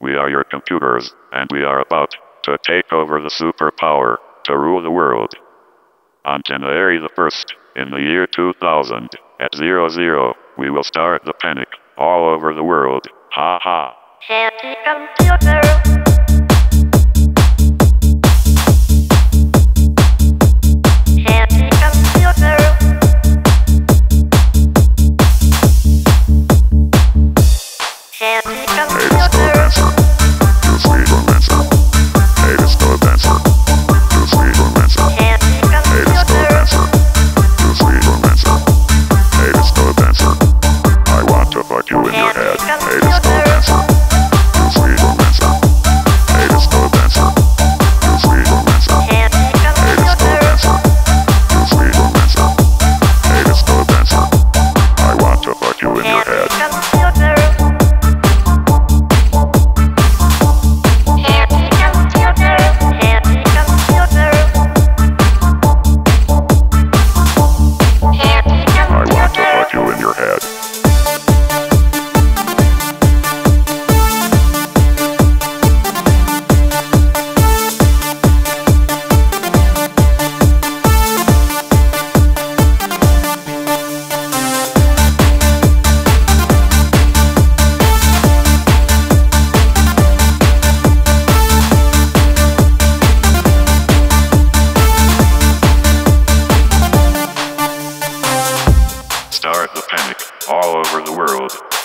We are your computers, and we are about to take over the superpower to rule the world. On January the 1st, in the year 2000, at 00, we will start the panic all over the world. Ha ha. Happy computer. in your spread the panic all over the world.